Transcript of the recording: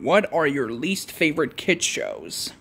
What are your least favorite kids shows?